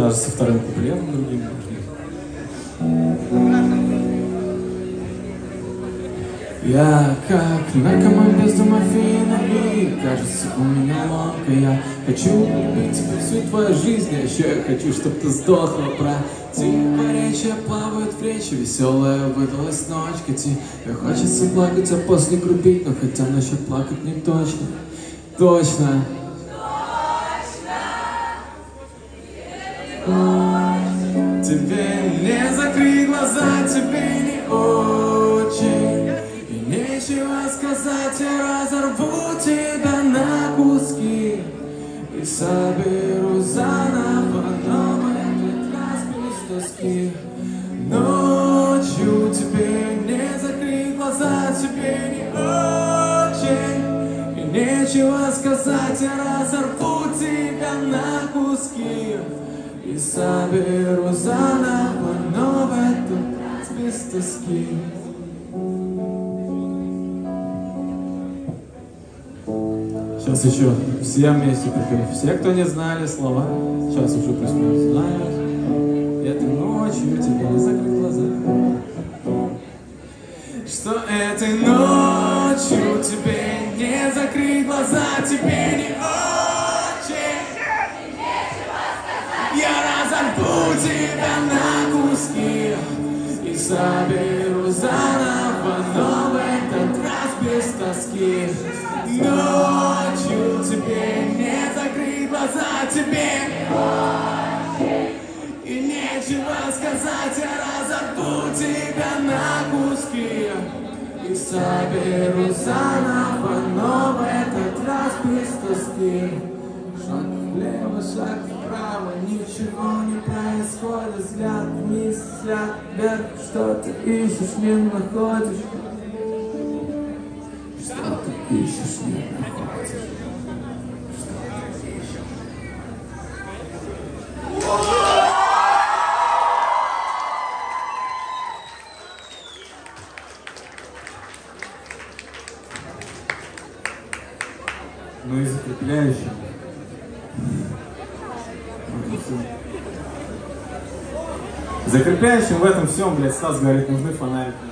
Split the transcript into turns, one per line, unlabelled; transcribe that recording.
даже со вторым куплетом другим. Я как наркоман без домофина И кажется у меня ломка Я хочу любить тебя всю твою жизнь А еще я хочу, чтоб ты сдохла Про поречья плавают в речи Веселая выдалась ночка. Тебе хочется плакать, а после грубить Но хотя насчет плакать не точно. Точно Тебе не закрыть глаза, тебе не очень. И нечего сказать, я разорву тебя на куски. И соберу заново новый этот раз без тоски Ночью тебе не закрыть глаза, тебе не очень. И нечего сказать, я разорву тебя на куски и соберу заново, но в этот раз без тоски. Сейчас еще все вместе припев. Все, кто не знали слова, сейчас уже плюс-минус знают. Этой ночью тебе не закрыть глаза. Что этой ночью тебе не закрыть глаза, тебя на куски И соберу заново, но в этот раз без тоски. Ночью тебе не закрыть глаза, тебе И нечего сказать, я разорву тебя на куски. И соберу заново, но в этот раз без тоски шаг вправо, ничего не происходит Взгляд вниз, взгляд вверх, что ты ищешь, не находишь Что ты ищешь, не находишь ищешь? Ну и закрепляющим. Закрепляющим в этом всем, блядь, Стас говорит, нужны фонарики.